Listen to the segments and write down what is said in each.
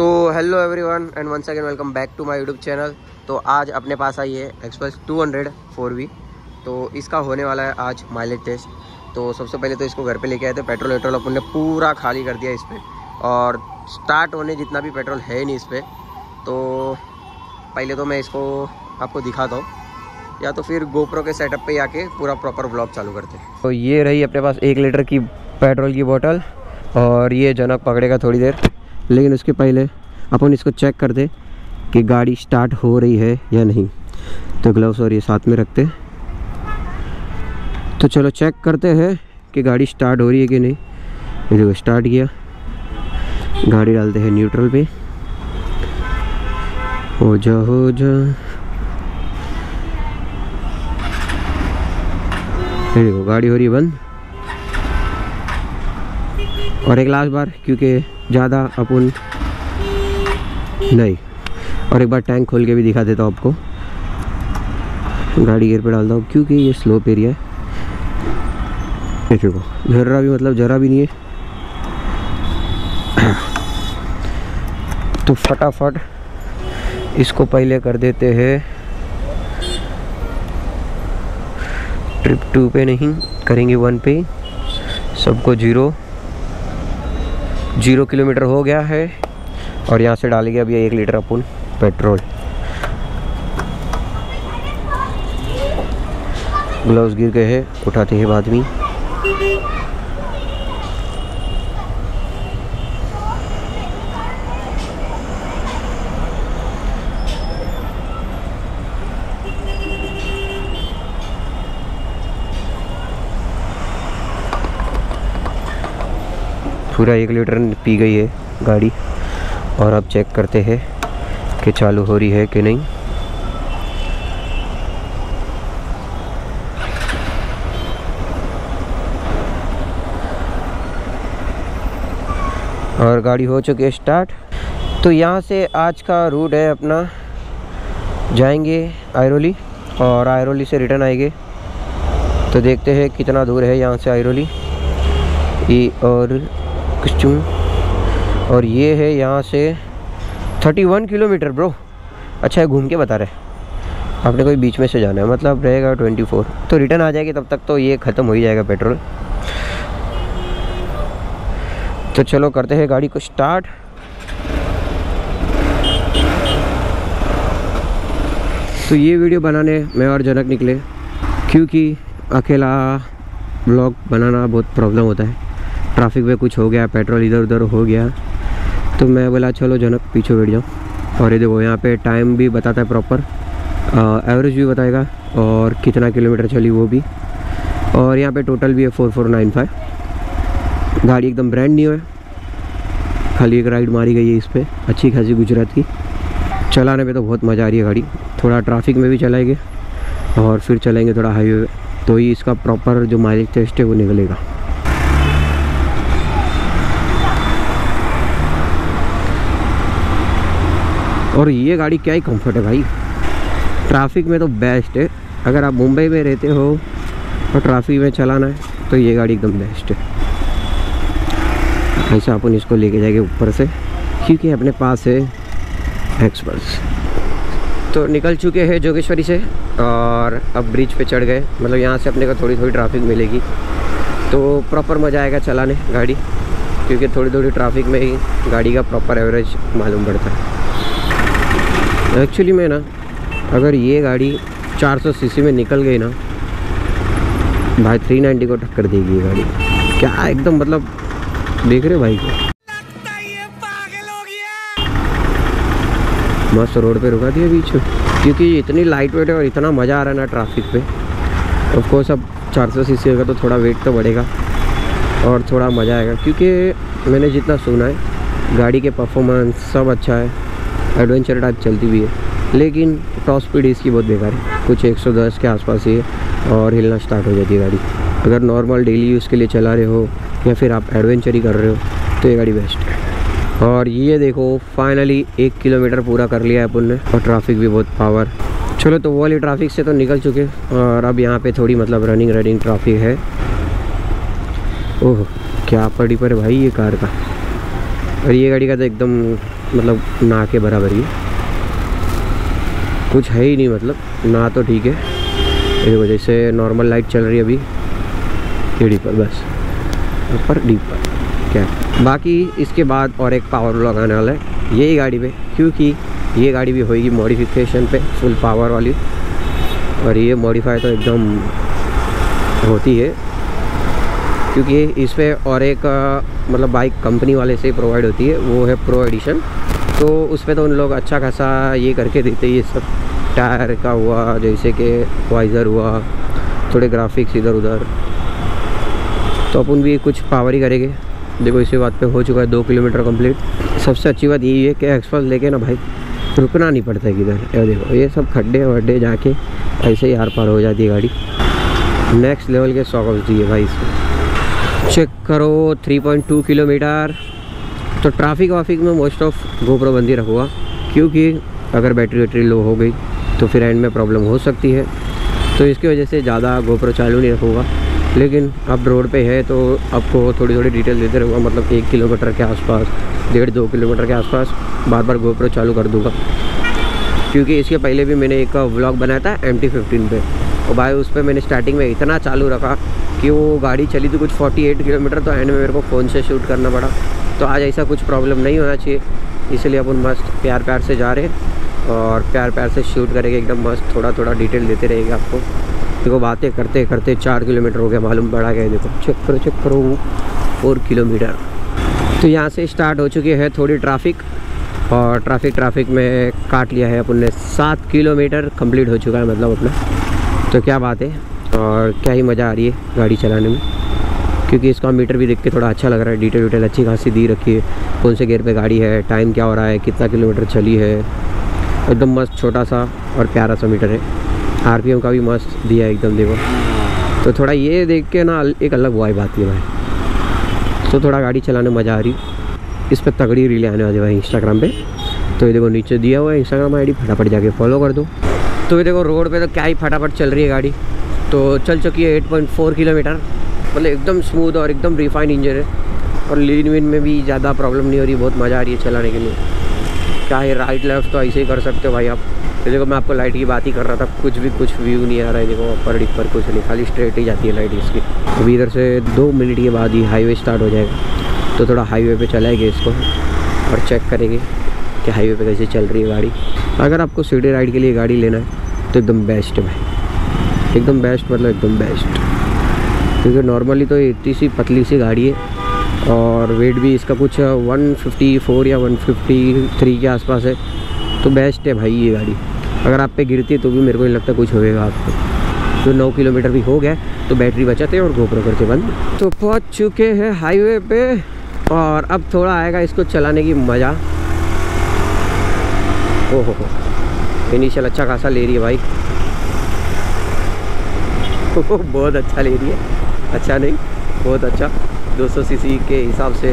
So hello everyone and one second welcome back to my YouTube channel तो आज अपने पास आई है एक्सप्रेस 200 4V तो इसका होने वाला है आज माइलेज टेस्ट तो सबसे पहले तो इसको घर पे लेके आए थे पेट्रोल वेट्रोल अपन ने पूरा खाली कर दिया इस पर और स्टार्ट होने जितना भी पेट्रोल है नहीं इस पर तो पहले तो मैं इसको आपको दिखाता हूँ. या तो फिर गोप्रो के सेटअप पे आके पूरा प्रॉपर ब्लॉग चालू करते हैं. तो ये रही अपने पास एक लीटर की पेट्रोल की बोतल और ये जनक पकड़ेगा थोड़ी देर. लेकिन उसके पहले अपन इसको चेक कर दे कि गाड़ी स्टार्ट हो रही है या नहीं। तो ग्लव्स और ये साथ में रखते। तो चलो चेक करते हैं कि गाड़ी स्टार्ट हो रही है कि नहीं। देखो स्टार्ट किया। गाड़ी डालते हैं न्यूट्रल पे। हो जा हो जा। देखो, गाड़ी हो रही है बंद। और एक लास्ट बार, क्योंकि ज़्यादा अपन नहीं। और एक बार टैंक खोल के भी दिखा देता हूँ आपको। गाड़ी गियर पे डालता हूँ, क्योंकि ये स्लोप एरिया है। जर्रा भी मतलब जरा भी नहीं है। तो फटाफट इसको पहले कर देते हैं। ट्रिप टू पे नहीं, करेंगे वन पे। सबको ज़ीरो ज़ीरो किलोमीटर हो गया है और यहाँ से डालेंगे अभी एक लीटर अपन पेट्रोल। ग्लव्स गिर गए हैं, उठाते हैं बाद पूरा एक लीटर पी गई है गाड़ी। और अब चेक करते हैं कि चालू हो रही है कि नहीं। और गाड़ी हो चुकी है स्टार्ट तो यहाँ से आज का रूट है अपना। जाएँगे आयरोली और आयरोली से रिटर्न आएँगे। तो देखते हैं कितना दूर है यहाँ से आयरोली। ये और कुछ और ये है यहाँ से 31 किलोमीटर ब्रो अच्छा है घूम के बता रहे आपने कोई बीच में से जाना है मतलब रहेगा 24 तो रिटर्न आ जाएगी तब तक तो ये ख़त्म हो ही जाएगा पेट्रोल तो चलो करते हैं गाड़ी को स्टार्ट तो ये वीडियो बनाने मैं और जनक निकले, क्योंकि अकेला ब्लॉग बनाना बहुत प्रॉब्लम होता है। ट्रैफ़िक में कुछ हो गया, पेट्रोल इधर उधर हो गया। तो मैं बोला, चलो जनक, पीछे बैठ जाओ। और ये देखो, यहाँ पे टाइम भी बताता है प्रॉपर एवरेज भी बताएगा और कितना किलोमीटर चली वो भी। और यहाँ पे टोटल भी है फोर फोर नाइन फाइव गाड़ी एकदम ब्रांड न्यू है। खाली एक राइड मारी गई है इस पर अच्छी खासी गुजरात। की चलाने में तो बहुत मज़ा आ रही है गाड़ी। थोड़ा ट्रैफ़िक में भी चलाएँगे और फिर चलेंगे थोड़ा हाईवे तो ही इसका प्रॉपर जो माइलेज टेस्ट है वो निकलेगा। और ये गाड़ी क्या ही कंफर्ट है भाई। ट्रैफ़िक में तो बेस्ट है। अगर आप मुंबई में रहते हो और ट्रैफ़िक में चलाना है तो ये गाड़ी एकदम बेस्ट है। ऐसा अपन इसको लेके जाएँगे ऊपर से, क्योंकि अपने पास है एक्सप्रेस तो निकल चुके हैं जोगेश्वरी से और अब ब्रिज पे चढ़ गए। मतलब यहाँ से अपने को थोड़ी थोड़ी ट्रैफ़िक मिलेगी। तो प्रॉपर मज़ा आएगा चलाने गाड़ी, क्योंकि थोड़ी थोड़ी ट्रैफ़िक में ही गाड़ी का प्रॉपर एवरेज मालूम पड़ता है। एक्चुअली में ना, अगर ये गाड़ी 400 सीसी में निकल गई ना, भाई 390 को टक्कर देगी ये गाड़ी। क्या एकदम मतलब देख रहे भाई? को मस्त रोड पे रुका दिया बीच में। क्योंकि इतनी लाइट वेट है और इतना मज़ा आ रहा है ना ट्रैफ़िक पे। ऑफकोर्स अब 400 सीसी होगा तो थोड़ा वेट तो बढ़ेगा और थोड़ा मज़ा आएगा। क्योंकि मैंने जितना सुना है, गाड़ी के परफॉर्मेंस सब अच्छा है। एडवेंचर टाइप चलती भी है। लेकिन टॉप स्पीड इसकी बहुत बेकार है। कुछ 110 के आसपास ही है और हिलना स्टार्ट हो जाती है गाड़ी। अगर नॉर्मल डेली यूज़ के लिए चला रहे हो या फिर आप एडवेंचर ही कर रहे हो तो ये गाड़ी बेस्ट है। और ये देखो फाइनली एक किलोमीटर पूरा कर लिया है अपन ने और ट्रैफ़िक भी बहुत पावर चलो तो वो वाली ट्रैफ़िक से तो निकल चुके और अब यहाँ पे थोड़ी मतलब रनिंग रनिंग ट्रैफ़िक है। ओह, क्या पड़ी पर भाई ये कार का? और ये गाड़ी का तो एकदम मतलब ना के बराबर ही। कुछ है ही नहीं मतलब ना तो ठीक है। इस वजह से नॉर्मल लाइट चल रही है अभी डी पर बस। ऊपर डी पर क्या? बाकी इसके बाद और एक पावर ब्लॉक आने वाला है, यही गाड़ी पे, क्योंकि ये गाड़ी भी होगी मॉडिफिकेशन पे फुल पावर वाली। और ये मॉडिफाई तो एकदम होती है। क्योंकि इस पर और एक मतलब बाइक कंपनी वाले से प्रोवाइड होती है, वो है प्रो एडिशन तो उस पर तो उन लोग अच्छा खासा ये करके देते ये सब। टायर का हुआ, जैसे कि वाइज़र हुआ, थोड़े ग्राफिक्स इधर उधर। तो अपन भी कुछ पावर ही करेंगे। देखो, इसी बात पे हो चुका है, दो किलोमीटर कंप्लीट सबसे अच्छी बात यही है कि एक्सप्रेस लेके ना भाई, रुकना नहीं पड़ता है किधर। ये देखो, ये सब खड्डे वड्डे जाके ऐसे ही आर पार हो जाती है गाड़ी। नेक्स्ट लेवल के सॉकअप्स दिए भाई इसमें चेक करो 3.2 किलोमीटर। तो ट्रैफ़िक वाफिक में मोस्ट ऑफ़ गोप्रो बंदी रखूँगा, क्योंकि अगर बैटरी वैटरी लो हो गई तो फिर एंड में प्रॉब्लम हो सकती है। तो इसकी वजह से ज़्यादा गोप्रो चालू नहीं रखूँगा। लेकिन अब रोड पे है तो आपको थोड़ी थोड़ी डिटेल देते रहूँगा मतलब एक किलोमीटर के आसपास, डेढ़ दो किलोमीटर के आसपास बार बार गोप्रो चालू कर दूँगा। क्योंकि इसके पहले भी मैंने एक व्लॉग बनाया था एम टी फिफ्टीन पर और भाई उस पर मैंने स्टार्टिंग में इतना चालू रखा कि वो गाड़ी चली थी कुछ 48 किलोमीटर तो एंड में मेरे को फ़ोन से शूट करना पड़ा। तो आज ऐसा कुछ प्रॉब्लम नहीं होना चाहिए। इसलिए अपन मस्त प्यार प्यार से जा रहे हैं और प्यार प्यार से शूट करेंगे। एकदम मस्त थोड़ा थोड़ा डिटेल देते रहेंगे आपको। देखो, बातें करते करते चार किलोमीटर हो गया, मालूम पड़ा गया। देखो चेक करो चेक करो फोर किलोमीटर। तो यहाँ से स्टार्ट हो चुकी है थोड़ी ट्रैफ़िक और ट्रैफ़िक ट्रैफ़िक में काट लिया है अपन ने। सात किलोमीटर कंप्लीट हो चुका है मतलब अपना। तो क्या बात है। और क्या ही मज़ा आ रही है गाड़ी चलाने में। क्योंकि इसका मीटर भी देख के थोड़ा अच्छा लग रहा है। डिटेल विटेल अच्छी खासी दी रखी है। कौन से गेयर पे गाड़ी है, टाइम क्या हो रहा है, कितना किलोमीटर चली है। एकदम मस्त छोटा सा और प्यारा सा मीटर है। आरपीएम का भी मस्त दिया है एकदम, देखो। तो थोड़ा ये देख के ना एक अलग वाइब आती है भाई। तो थोड़ा गाड़ी चलाने मज़ा आ रही। इस पर तगड़ी रीलें आने वाली भाई इंस्टाग्राम पे। तो ये देखो नीचे दिया हुआ है इंस्टाग्राम आईडी फटाफट जाके फॉलो कर दो। तो ये देखो रोड पे तो क्या ही फटाफट चल रही है गाड़ी। तो चल चुकी है 8.4 किलोमीटर। मतलब एकदम स्मूथ और एकदम रिफाइंड इंजन है। और लीन विन में भी ज़्यादा प्रॉब्लम नहीं हो रही, बहुत मज़ा आ रही है चलाने के लिए। क्या है राइट लेफ़्ट तो ऐसे ही कर सकते हो भाई आप। तो देखो, मैं आपको लाइट की बात ही कर रहा था, कुछ भी, कुछ व्यू नहीं आ रहा है। देखो ऊपर पर कुछ नहीं, खाली स्ट्रेट ही जाती है लाइट इसकी। अभी इधर से दो मिनट के बाद ही हाईवे स्टार्ट हो जाएगा। तो थोड़ा हाईवे पे चलाएँगे इसको और चेक करेंगे कि हाईवे पे कैसे चल रही है गाड़ी। अगर आपको सिटी राइड के लिए गाड़ी लेना है तो एकदम बेस्ट है भाई। एकदम बेस्ट मतलब एकदम बेस्ट क्योंकि नॉर्मली तो इतनी सी पतली सी गाड़ी है और वेट भी इसका कुछ 154 या 153 के आसपास है. तो बेस्ट है भाई ये गाड़ी. अगर आप पे गिरती है तो भी मेरे को नहीं लगता कुछ होएगा आपको. तो नौ किलोमीटर भी हो गया तो बैटरी बचाते हैं और गोप्रो करके बंद. तो पहुँच चुके हैं हाईवे पे और अब थोड़ा आएगा इसको चलाने की मज़ा. ओहो हो इनिशियल अच्छा खासा ले रही है बाइक बहुत अच्छा ले रही है। अच्छा नहीं, बहुत अच्छा। 200 सीसी के हिसाब से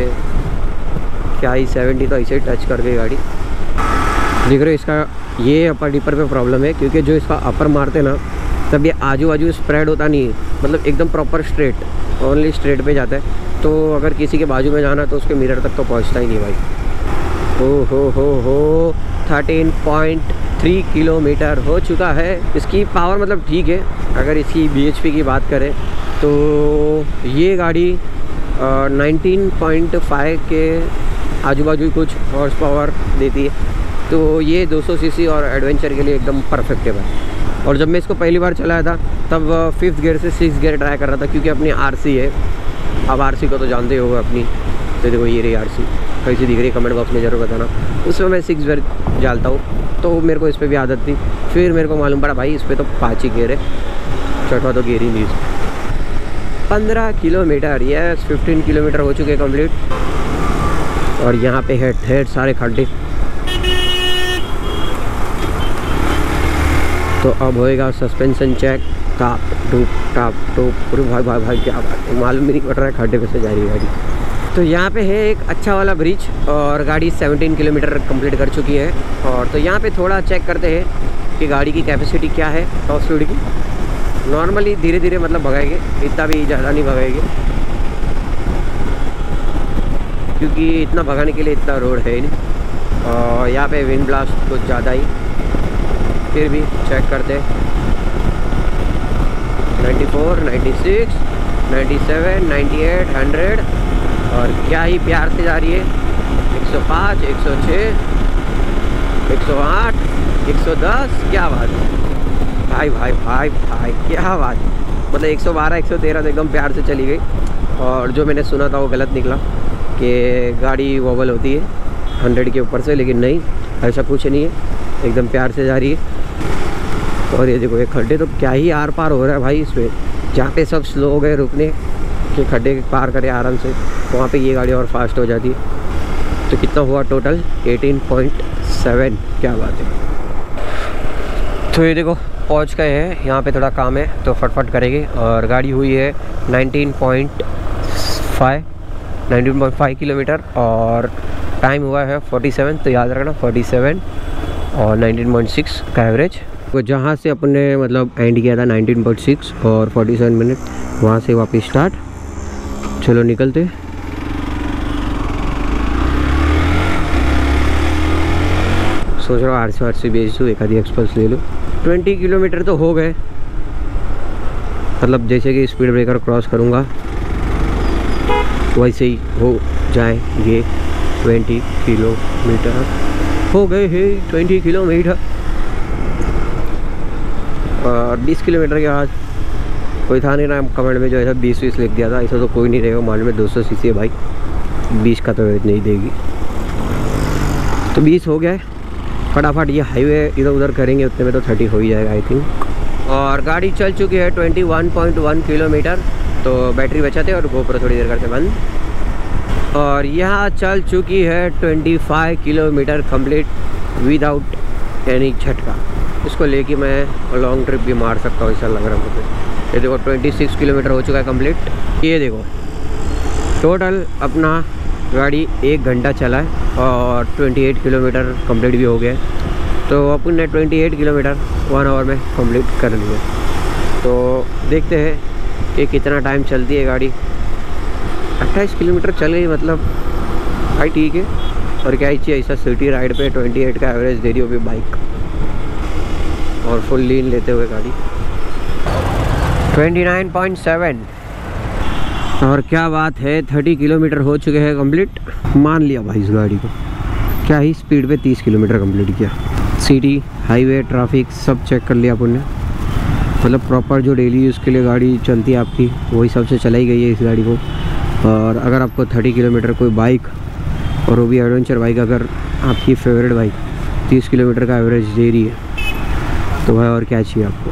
क्या ही 70 तो ऐसे ही टच कर गई गाड़ी। देख रहे हो इसका, ये अपर डिपर पे प्रॉब्लम है, क्योंकि जो इसका अपर मारते ना, तब ये आजू बाजू स्प्रेड होता नहीं है। मतलब एकदम प्रॉपर स्ट्रेट ओनली स्ट्रेट पे जाता है। तो अगर किसी के बाजू में जाना तो उसके मिरर तक तो पहुँचता ही नहीं भाई। ओ हो हो हो थर्टीन पॉइंट थ्री किलोमीटर हो चुका है। इसकी पावर मतलब ठीक है, अगर इसकी बीएचपी की बात करें तो ये गाड़ी नाइनटीन पॉइंट फाइव के आजू बाजू कुछ हॉर्स पावर देती है। तो ये 200 सीसी और एडवेंचर के लिए एकदम परफेक्ट है। और जब मैं इसको पहली बार चलाया था, तब फिफ्थ गियर से सिक्स गियर ट्राई कर रहा था, क्योंकि अपनी आरसी है। अब आर को तो जानते हो अपनी। तो देखो ये रही आर सी। कैसी दिख रही है कमेंट बॉक्स में ज़रूर बताना। उसमें मैं सिक्स गियर डालता हूँ तो मेरे को इस पर भी आदत थी। फिर मेरे को मालूम पड़ा, भाई इस पर तो पाँच ही गेयर है। छठवा तो गेयर ही नहीं पंद्रह किलोमीटर यस फिफ्टीन किलोमीटर हो चुके कंप्लीट और यहाँ पे है ढेर सारे खड्डे। तो अब होएगा सस्पेंशन चेक टाप टूप टाप टूप भाई भाई भाई, क्या बात है? मालूम नहीं पड़ रहा है खड्डे पे से जा रही है गाड़ी। तो यहाँ पे है एक अच्छा वाला ब्रिज और गाड़ी 17 किलोमीटर कंप्लीट कर चुकी है। और तो यहाँ पे थोड़ा चेक करते हैं कि गाड़ी की कैपेसिटी क्या है टॉप स्पीड की। नॉर्मली धीरे धीरे मतलब भगाएँगे इतना भी ज़्यादा नहीं भगाएँगे। क्योंकि इतना भगाने के लिए इतना रोड है ही नहीं। और यहाँ पे विंड ब्लास्ट कुछ ज़्यादा ही। फिर भी चेक करते 94, 96, 97, 98, 100 और क्या ही प्यार से जा रही है। 105, 106, 108, 110 क्या बात है। भाई भाई भाई भाई क्या बात है। मतलब 112, 113 तो एकदम प्यार से चली गई। और जो मैंने सुना था वो गलत निकला कि गाड़ी वोबल होती है हंड्रेड के ऊपर से लेकिन नहीं ऐसा कुछ नहीं है। एकदम प्यार से जा रही है। और ये देखो ये खड्डे तो क्या ही आर पार हो रहा है भाई इसमें। जहाँ पे सब स्लो हो गए रुकने। के खड्डे पार करें आराम से वहाँ पे ये गाड़ी और फास्ट हो जाती। है तो कितना हुआ टोटल 18.7 क्या बात है। तो ये देखो, पहुँच गए हैं, यहाँ पे थोड़ा काम है तो फटफट करेंगे, और गाड़ी हुई है 19.5 19.5 किलोमीटर, और टाइम हुआ है 47 तो याद रखना 47 और 19.6 का एवरेज तो जहाँ से अपने मतलब एंड किया था 19.6 और 47 मिनट वहाँ से वापस स्टार्ट चलो निकलते। सोच रहा हूँ आर सी आर सी बेच दूँ एक आधी एक्सप्रेस ले लूँ। ट्वेंटी किलोमीटर तो हो गए। मतलब जैसे कि स्पीड ब्रेकर क्रॉस करूँगा, वैसे ही हो जाएँगे ट्वेंटी किलोमीटर। हो गए है, ट्वेंटी किलोमीटर। और 20 किलोमीटर के बाद कोई था नहीं ना कमेंट में जो है बीस बीस लिख दिया था, ऐसा तो कोई नहीं रहेगा मान में दो सौ सी है भाई। बीस का तो नहीं देगी। तो बीस हो गया है। फटाफट ये हाईवे इधर उधर करेंगे, उतने में तो थर्टी हो ही जाएगा आई थिंक और गाड़ी चल चुकी है twenty one point one kilometre तो बैटरी बचाते और गोपर थोड़ी देर करते बंद। और यहाँ चल चुकी है twenty five kilometre complete without any झटका इसको लेके मैं लॉन्ग ट्रिप भी मार सकता हूँ, ऐसा लग रहा है मुझे। ये देखो 26 किलोमीटर हो चुका है कंप्लीट ये देखो टोटल अपना गाड़ी एक घंटा चला है और 28 किलोमीटर कंप्लीट भी हो गया तो अपन ने 28 किलोमीटर वन आवर में कंप्लीट कर लिया तो देखते हैं कि कितना टाइम चलती है गाड़ी। 28 किलोमीटर चल गई मतलब भाई ठीक है। और क्या ही चाहिए, ऐसा सिटी राइड पे 28 का एवरेज दे रही हो बाइक और फुल लीन लेते हुए गाड़ी। 29.7 और क्या बात है? 30 किलोमीटर हो चुके हैं कंप्लीट मान लिया भाई इस गाड़ी को। क्या ही स्पीड पे 30 किलोमीटर कंप्लीट किया। सिटी हाईवे ट्रैफ़िक सब चेक कर लिया अपन ने। मतलब प्रॉपर जो डेली यूज़ के लिए गाड़ी चलती है आपकी वही सबसे चलाई गई है इस गाड़ी को। और अगर आपको 30 किलोमीटर कोई बाइक और वो भी एडवेंचर बाइक अगर आपकी फेवरेट बाइक 30 किलोमीटर का एवरेज दे रही है तो भाई और क्या चाहिए आपको?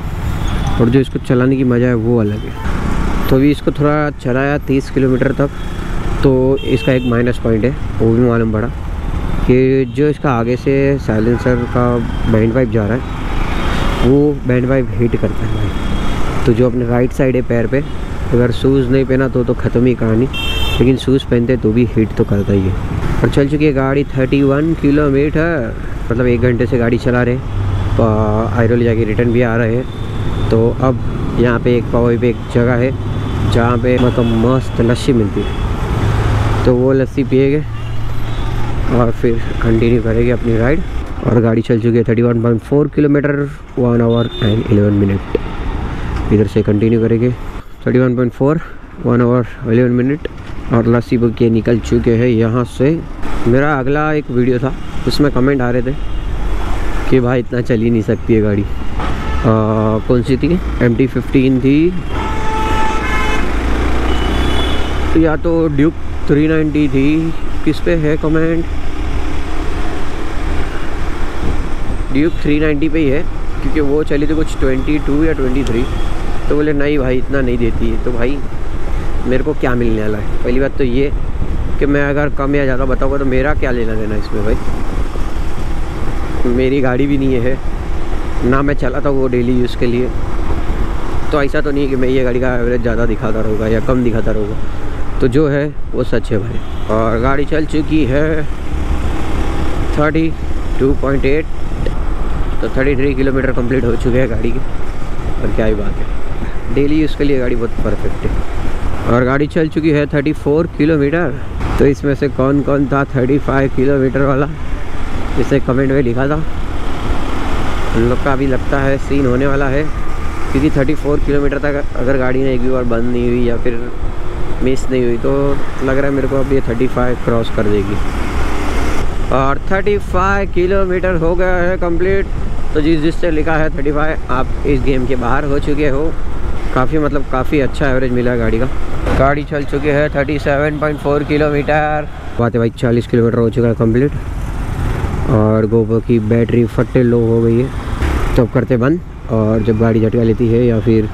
और जो इसको चलाने की मज़ा है वो अलग है। तो अभी इसको थोड़ा चलाया तीस किलोमीटर तक तो इसका एक माइनस पॉइंट है, वो भी मालूम पड़ा। कि जो इसका आगे से साइलेंसर का बैंड पाइप जा रहा है, वो बैंड पाइप हीट करता है भाई। तो जो अपने राइट साइड है पैर पे, अगर शूज़ नहीं पहना तो तो ख़त्म ही कहानी, लेकिन शूज़ पहनते तो भी हीट तो करता ही है। और चल चुकी है गाड़ी 31 किलोमीटर मतलब एक घंटे से गाड़ी चला रहे आयरोल जाके रिटर्न भी आ रहे हैं। तो अब यहाँ पे एक पवई पे एक जगह है, जहाँ पे मतलब मस्त लस्सी मिलती है। तो वो लस्सी पिएगे और फिर कंटिन्यू करेंगे अपनी राइड और गाड़ी चल चुकी है thirty one point four kilometre one hour and eleven minute इधर से कंटिन्यू करेंगे। Thirty one point four one hour eleven minute और लस्सी बुक के निकल चुके हैं यहाँ से। मेरा अगला एक वीडियो था, उसमें कमेंट आ रहे थे कि भाई इतना चल ही नहीं सकती है गाड़ी। कौन सी थी? एम टी फिफ्टीन थी। या तो ड्यूक 390 थी। किस पे है कमेंट ड्यूक 390 पे ही है, क्योंकि वो चली थी कुछ 22 या 23 तो बोले, नहीं भाई, इतना नहीं देती है। तो भाई, मेरे को क्या मिलने वाला है? पहली बात तो ये कि मैं अगर कम या ज़्यादा बताऊँगा तो मेरा क्या लेना देना इसमें भाई? मेरी गाड़ी भी नहीं है। ना मैं चला था वो डेली यूज़ के लिए। तो ऐसा तो नहीं कि मैं ये गाड़ी का एवरेज ज़्यादा दिखाता रहूँगा या कम दिखाता रहूँगा। तो जो है, वो सच है भाई। और गाड़ी चल चुकी है थर्टी टू पॉइंट एट तो थर्टी थ्री किलोमीटर कंप्लीट हो चुके हैं गाड़ी के। और क्या ही बात है। डेली यूज़ के लिए गाड़ी बहुत परफेक्ट है। और गाड़ी चल चुकी है थर्टी फोर किलोमीटर। तो इसमें से कौन कौन था 35 किलोमीटर वाला? जिसे कमेंट में लिखा था। उन लोग का अभी लगता है सीन होने वाला है, क्योंकि 34 किलोमीटर तक अगर गाड़ी ने एक भी बार बंद नहीं हुई या फिर मिस नहीं हुई तो लग रहा है मेरे को अब ये 35 क्रॉस कर देगी। और 35 किलोमीटर हो गया है कंप्लीट तो जिस जिससे लिखा है 35 आप इस गेम के बाहर हो चुके हो। काफ़ी मतलब काफ़ी अच्छा एवरेज मिला है गाड़ी का। गाड़ी चल चुकी है 37.4 किलोमीटर। बात है भाई 40 किलोमीटर हो चुका है कंप्लीट और गोबर की बैटरी फटे लो हो गई है। तब करते बंद और जब गाड़ी झटका लेती है या फिर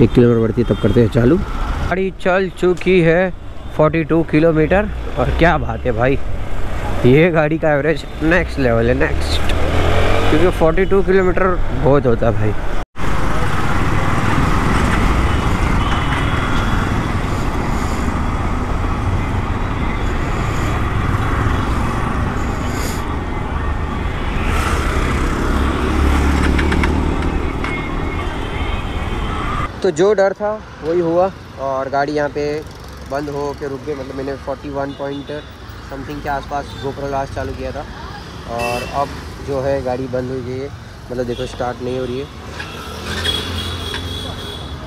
एक किलोमीटर बढ़ती तब करते हैं चालू। गाड़ी चल चुकी है 42 किलोमीटर और क्या बात है भाई, ये गाड़ी का एवरेज नेक्स्ट लेवल है नेक्स्ट क्योंकि 42 किलोमीटर बहुत होता है भाई। तो जो डर था, वही हुआ और गाड़ी यहाँ पे बंद हो के रुक गई। मतलब मैंने 41 पॉइंट समथिंग के आसपास गोप्रो लास्ट चालू किया था और अब जो है गाड़ी बंद हो गई है। मतलब देखो स्टार्ट नहीं हो रही है।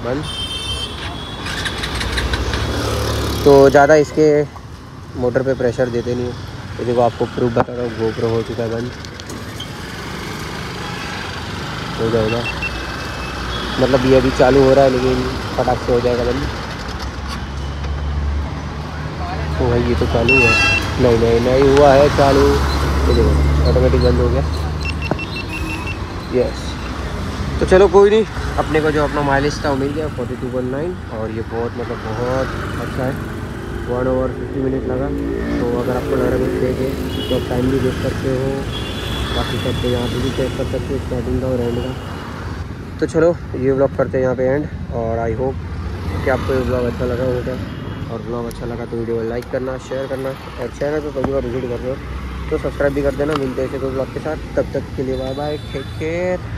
बंद। तो ज़्यादा इसके मोटर पे प्रेशर देते नहीं तो देखो, आपको प्रूफ बता रहा हूँ गोप्रो हो चुका है बंद। हो जाएगा। मतलब ये अभी चालू हो रहा है, लेकिन फटाक से हो जाएगा बंद। तो भाई ये तो चालू है। नहीं नहीं नहीं, हुआ है चालू। देखो ऑटोमेटिक बंद हो गया। यस तो चलो कोई नहीं, अपने को जो अपना माइलेज था वो मिल गया फोर्टी टू पॉइंट नाइन और ये बहुत मतलब बहुत अच्छा है। वन आवर फिफ्टी मिनट लगा। तो अगर आपको लग रहा कुछ तो आप टाइम भी देख सकते हो। बाकी सब तो यहाँ पे भी चेक कर सकते हो स्टार्टिंग का और एंड का। तो चलो, ये ब्लॉग करते हैं यहाँ पे एंड और आई होप कि आपको ये ब्लॉग अच्छा लगा होगा। और ब्लॉग अच्छा लगा तो वीडियो को लाइक करना शेयर करना, और चैनल पर पहली बार विज़िट कर हो तो सब्सक्राइब भी कर देना, मिलते हैं कोई ब्लॉग के साथ। तब तक के लिए बाय बाय टेक केयर